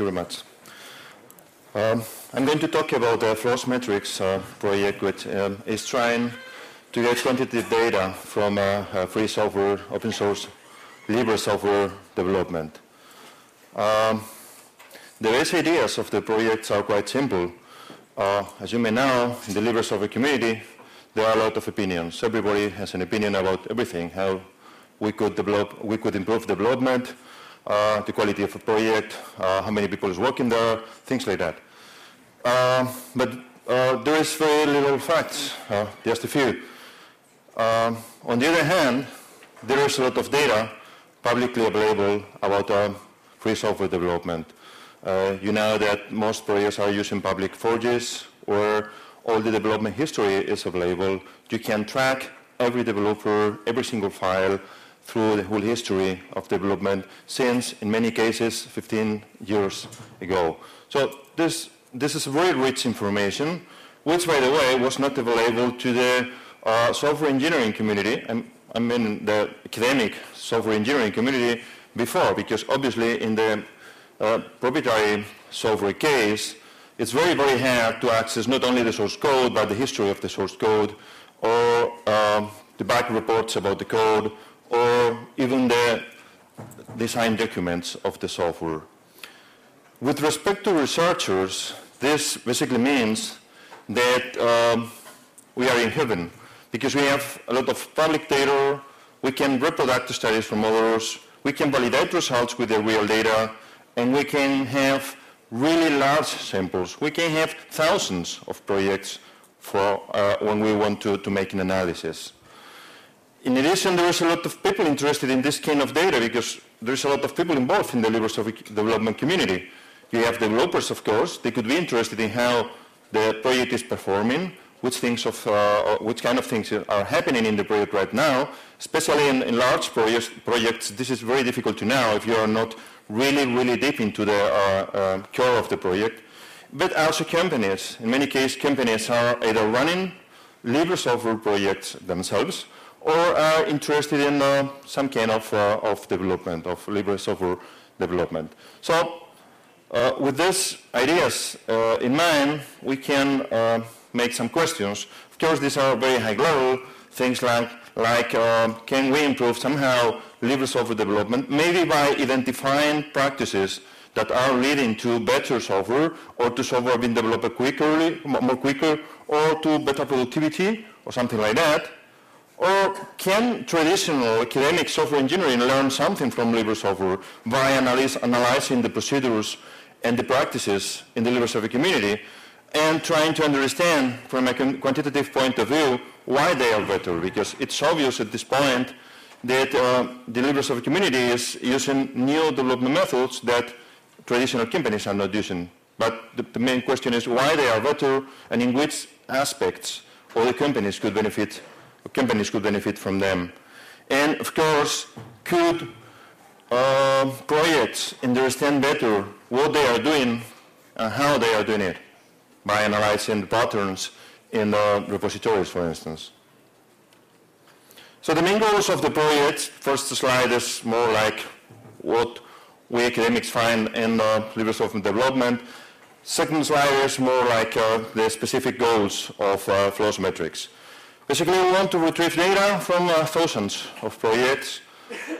very much. Um, I'm going to talk about the FLOSSMetrics uh, project, which um, is trying to get quantitative data from uh, uh, free software, open source, libre software development. Um, the base ideas of the projects are quite simple. Uh, as you may know, in the libre software community, there are a lot of opinions. Everybody has an opinion about everything, how we could develop, we could improve development, uh, the quality of a project, uh, how many people is working there, things like that. Uh, but there is very little facts, just a few. on the other hand, there is a lot of data publicly available about free software development. Uh, you know that most projects are using public forges where all the development history is available. You can track every developer, every single file, through the whole history of development since, in many cases, 15 years ago. So this, this is very rich information, which, by the way, was not available to the uh, software engineering community, I mean the academic software engineering community before, because obviously in the uh, proprietary software case, it's very, very hard to access not only the source code, but the history of the source code, or uh, the back reports about the code, or even the design documents of the software. With respect to researchers, this basically means that um, we are in heaven because we have a lot of public data, we can reproduce studies from others, we can validate results with the real data, and we can have really large samples. We can have thousands of projects for uh, when we want to, to make an analysis. In addition, there is a lot of people interested in this kind of data because there's a lot of people involved in the LibreSoft development community. You have developers, of course. They could be interested in how the project is performing, which, things of, uh, which kind of things are happening in the project right now. Especially in, in large projects, projects, this is very difficult to know if you are not really, really deep into the uh, uh, core of the project. But also companies. In many cases, companies are either running LibreSoftware projects themselves, or are interested in uh, some kind of, uh, of development, of libre software development. So uh, with these ideas uh, in mind, we can make some questions. Of course, these are very high level, things like, like can we improve somehow libre software development, maybe by identifying practices that are leading to better software or to software being developed quicker, more quicker, or to better productivity or something like that. Or can traditional academic software engineering learn something from libre software by analyze, analyzing the procedures and the practices in the libre software community and trying to understand from a quantitative point of view why they are better? Because it's obvious at this point that uh, the libre software community is using new development methods that traditional companies are not using. But the, the main question is why they are better and in which aspects all the companies could benefit companies could benefit from them. And of course, could uh, projects understand better what they are doing and how they are doing it by analyzing the patterns in the repositories, for instance. So the main goals of the project, first slide is more like what we academics find in the uh, LibreSoft development. Second slide is more like uh, the specific goals of uh, FLOSSMetrics. Basically, we want to retrieve data from uh, thousands of projects,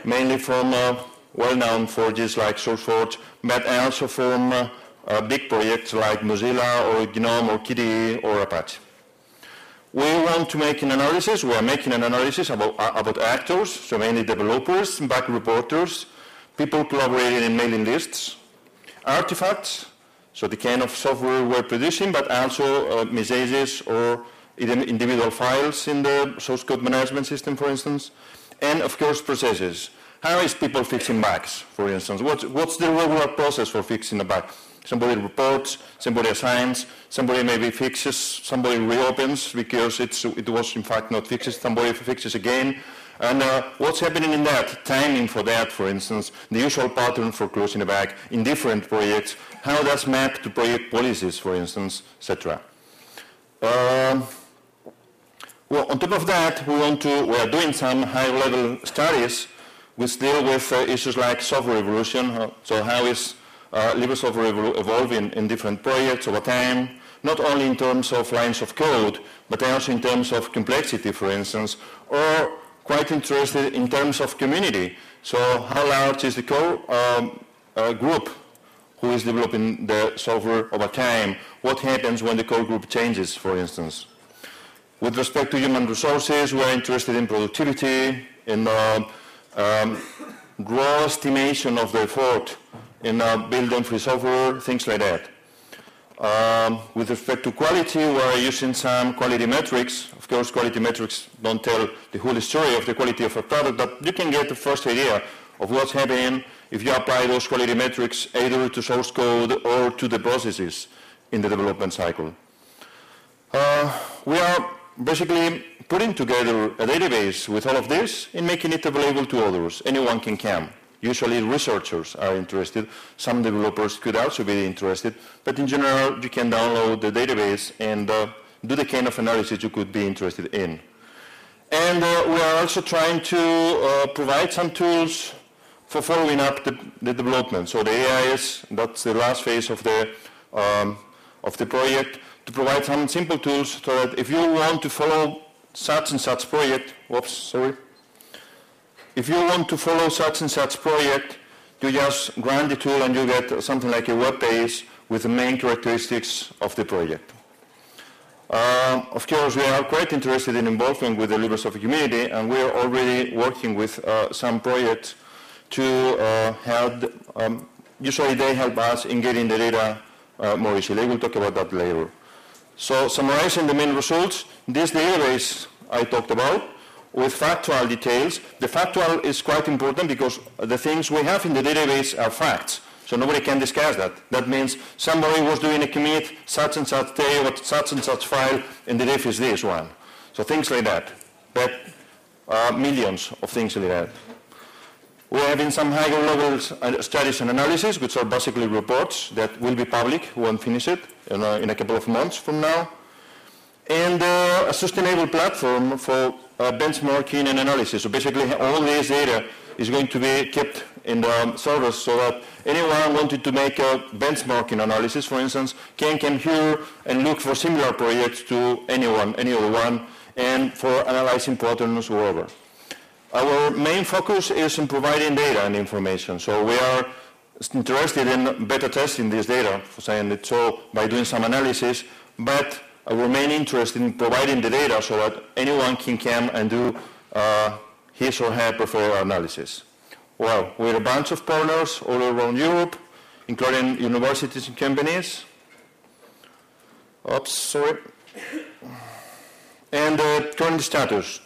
mainly from uh, well-known forges like SourceForge, but also from uh, uh, big projects like Mozilla or GNOME or KDE or Apache. We want to make an analysis, we are making an analysis about, uh, about actors, so mainly developers, back reporters, people collaborating in mailing lists, artifacts, so the kind of software we're producing, but also uh, messages or individual files in the source code management system, for instance, and of course processes. How is people fixing bugs, for instance? What's, what's the regular process for fixing a bug? Somebody reports, somebody assigns, somebody maybe fixes, somebody reopens because it was in fact not fixed, somebody fixes again. And uh, what's happening in that? Timing for that, for instance, the usual pattern for closing a bug in different projects, how does mapped to project policies, for instance, etc. Um, well, on top of that, we want to, we are doing some high-level studies which deal with uh, issues like software evolution. Uh, so how is uh, LibreSolver evolving in different projects over time, not only in terms of lines of code, but also in terms of complexity, for instance, or quite interested in terms of community. So how large is the core um, uh, group who is developing the software over time? What happens when the core group changes, for instance? With respect to human resources, we are interested in productivity, in uh, um, raw estimation of the effort in uh, building free software, things like that. Um, with respect to quality, we're using some quality metrics. Of course, quality metrics don't tell the whole story of the quality of a product, but you can get the first idea of what's happening if you apply those quality metrics either to source code or to the processes in the development cycle. Uh, we are basically putting together a database with all of this and making it available to others. Anyone can come. Usually researchers are interested. Some developers could also be interested. But in general, you can download the database and uh, do the kind of analysis you could be interested in. And uh, we are also trying to uh, provide some tools for following up the, the, development. So the AIS, that's the last phase of the, um, of the project, to provide some simple tools so that if you want to follow such and such project, whoops, sorry, if you want to follow such and such project, you just run the tool and you get something like a web page with the main characteristics of the project. Uh, of course, we are quite interested in involving with the LibreSoft community, and we are already working with uh, some projects to uh, help, um, usually they help us in getting the data uh, more easily. We'll talk about that later. So summarizing the main results, this database I talked about with factual details. The factual is quite important because the things we have in the database are facts. So nobody can discuss that. That means somebody was doing a commit, such and such day, with such and such file, and the diff is this one. So things like that. But uh, millions of things like that. We're having some higher level studies and analysis, which are basically reports that will be public when finished in a, in a couple of months from now. And uh, a sustainable platform for uh, benchmarking and analysis. So basically all this data is going to be kept in the servers so that anyone wanted to make a benchmarking analysis, for instance, can come here and look for similar projects to anyone, any other one, and for analyzing patterns wherever. Our main focus is in providing data and information. So we are interested in better testing this data, for saying it so by doing some analysis, but our main interest in providing the data so that anyone can come and do uh, his or her preferred analysis. Well, we're a bunch of partners all around Europe, including universities and companies. Oops, sorry. And uh, current status.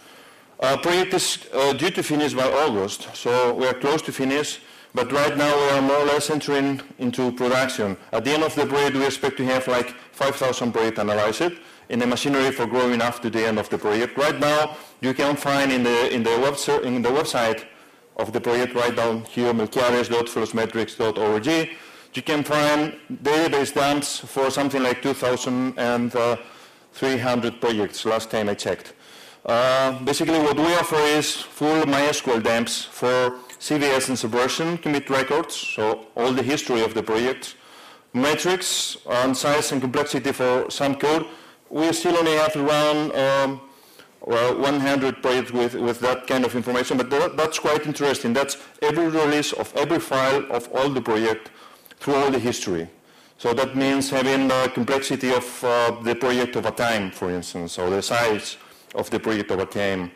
Our project is uh, due to finish by August, so we are close to finish. But right now we are more or less entering into production. At the end of the project, we expect to have like 5,000 projects analyzed in the machinery for growing after the end of the project. Right now, you can find in the, in the, web, in the website of the project right down here, melquiades.flossmetrics.org, you can find database dumps for something like 2,300 projects last time I checked. Uh, basically what we offer is full MySQL dumps for CVS and Subversion commit records, so all the history of the project, metrics on size and complexity for some code. We still only have around um, well, 100 projects with, with that kind of information, but that, that's quite interesting. That's every release of every file of all the project through all the history. So that means having the complexity of uh, the project over time, for instance, or the size of the project over time.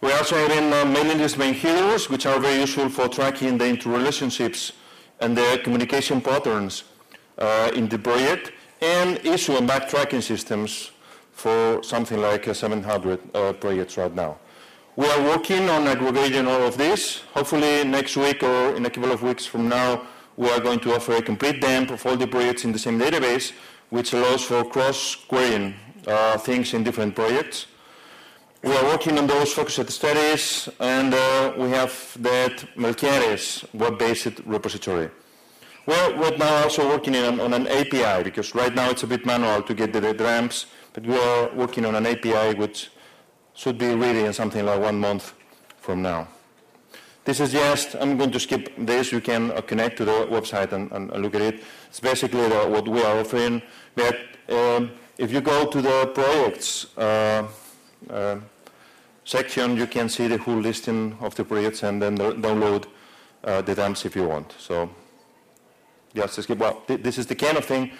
We also have in uh, mailing list main heroes, which are very useful for tracking the interrelationships and the communication patterns uh, in the project, and issue and backtracking systems for something like uh, 700 uh, projects right now. We are working on aggregating all of this. Hopefully next week or in a couple of weeks from now, we are going to offer a complete dump of all the projects in the same database, which allows for cross-querying uh, things in different projects. We are working on those focused studies, and uh, we have that Melquiades web-based repository. We're right now also working on, on, an API, because right now it's a bit manual to get the, the ramps, but we are working on an API which should be ready in something like one month from now. This is just, I'm going to skip this. You can uh, connect to the website and, and look at it. It's basically the, what we are offering. But um, if you go to the projects uh, section, you can see the whole listing of the projects and then download uh, the dumps if you want. So just skip. Well, th this is the kind of thing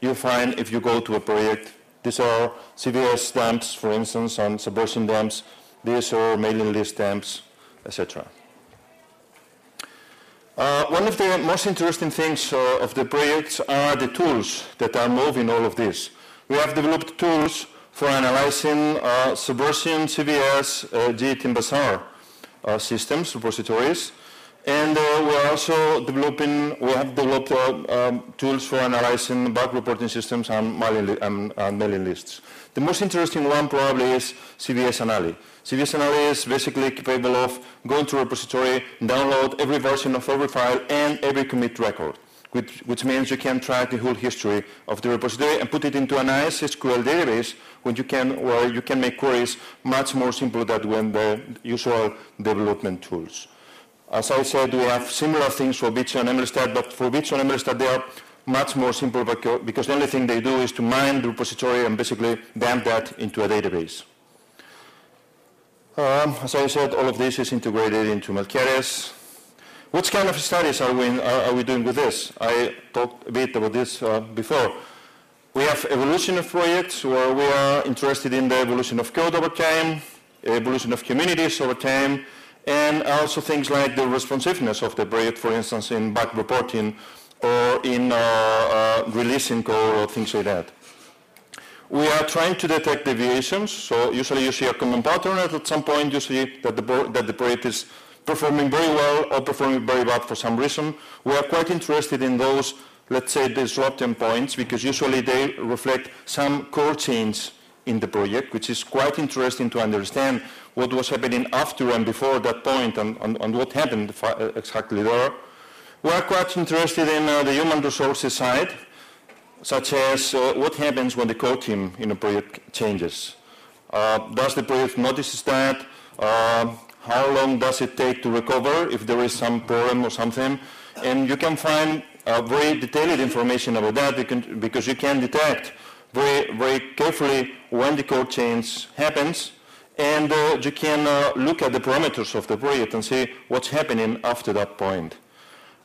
you find if you go to a project. These are CVS dumps, for instance, and subversion dumps. These are mailing list dumps, etc. Uh, one of the most interesting things uh, of the projects are the tools that are moving all of this. We have developed tools for analyzing uh, Subversion, CVS, uh, Git, and Bazaar uh, systems, repositories. And uh, we're also developing, we have developed uh, um, tools for analyzing bug reporting systems and mailing, um, and mailing lists. The most interesting one probably is CVSAnalY. CVS Analy is basically capable of going to repository, download every version of every file and every commit record, which, which means you can track the whole history of the repository and put it into a nice SQL database when you can, where you can make queries much more simple than when the usual development tools. As I said, we have similar things for Bicho and MLStat, but for Bicho and MLStat, they are much more simple because the only thing they do is to mine the repository and basically dump that into a database. Um, as I said, all of this is integrated into Melquiades. What kind of studies are we, are, are we doing with this? I talked a bit about this uh, before. We have evolution of projects where we are interested in the evolution of code over time, evolution of communities over time, and also things like the responsiveness of the project, for instance, in bug reporting or in uh, uh, releasing code or things like that. We are trying to detect deviations, so usually you see a common pattern, and at some point you see that the, that the project is performing very well or performing very bad for some reason. We are quite interested in those, let's say, disrupting points, because usually they reflect some core change in the project, which is quite interesting to understand what was happening after and before that point and, and, and what happened exactly there. We are quite interested in uh, the human resources side, such as uh, what happens when the core team in a project changes. Uh, does the project notice that? Uh, how long does it take to recover if there is some problem or something? And you can find uh, very detailed information about that because you can detect very, very carefully when the code change happens and uh, you can uh, look at the parameters of the project and see what's happening after that point.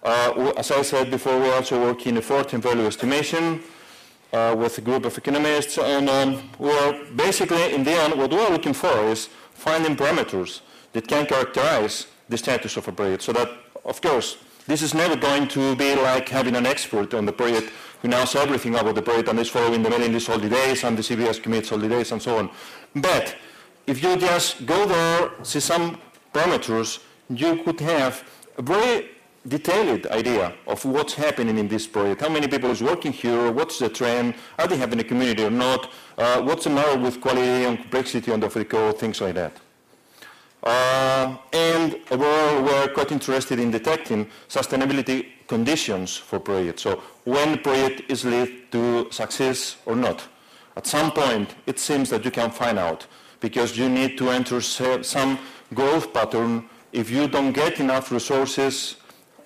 Uh, as I said before, we also work in effort and value estimation uh, with a group of economists, and um, we are basically, in the end, what we are looking for is finding parameters that can characterize the status of a project. So that, of course, this is never going to be like having an expert on the project who knows everything about the project and is following the mailing list all the days and the CVS commits all the days and so on. But if you just go there, see some parameters, you could have a very detailed idea of what's happening in this project, how many people is working here, what's the trend, are they having a community or not, uh, what's the matter with quality and complexity on the code, things like that. Uh, and overall, we're quite interested in detecting sustainability conditions for projects. So when project is led to success or not. At some point, it seems that you can find out because you need to enter some growth pattern. If you don't get enough resources,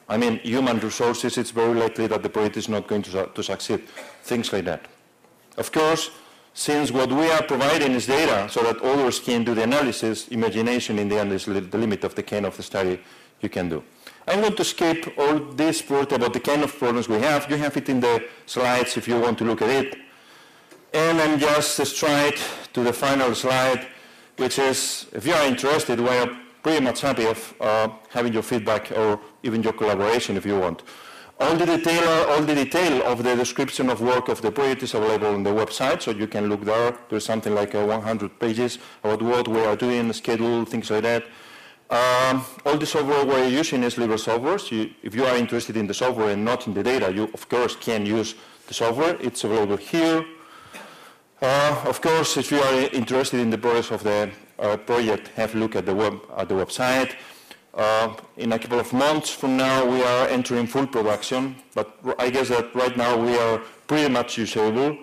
I mean human resources, it's very likely that the project is not going to, to succeed. Things like that. Of course, since what we are providing is data so that others can do the analysis, imagination in the end is the limit of the kind of the study you can do. I'm going to skip all this part about the kind of problems we have. You have it in the slides if you want to look at it. And I'm just straight to the final slide, which is, if you are interested, we are pretty much happy of uh, having your feedback or even your collaboration if you want. All the, detail, all the detail of the description of work of the project is available on the website, so you can look there. There's something like uh, 100 pages about what we are doing, schedule, things like that. Um, all the software we're using is Libre software. So you, if you are interested in the software and not in the data, you of course can use the software. It's available here. Uh, of course, if you are interested in the progress of the uh, project, have a look at the, web, at the website. Uh, in a couple of months from now, we are entering full production, but I guess that right now we are pretty much usable.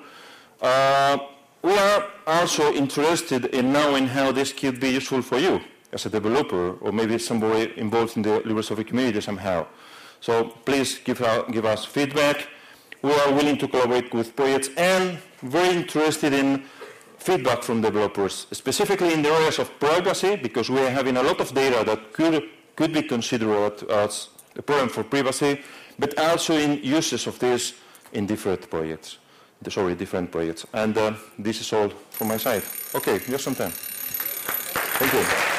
Uh, we are also interested in knowing how this could be useful for you. as a developer or maybe somebody involved in the LibreSoftware community somehow. So please give, give us feedback. We are willing to collaborate with projects and very interested in feedback from developers, specifically in the areas of privacy, because we are having a lot of data that could, could be considered as a problem for privacy, but also in uses of this in different projects. Sorry, different projects. And uh, this is all from my side. Okay, just some time. Thank you.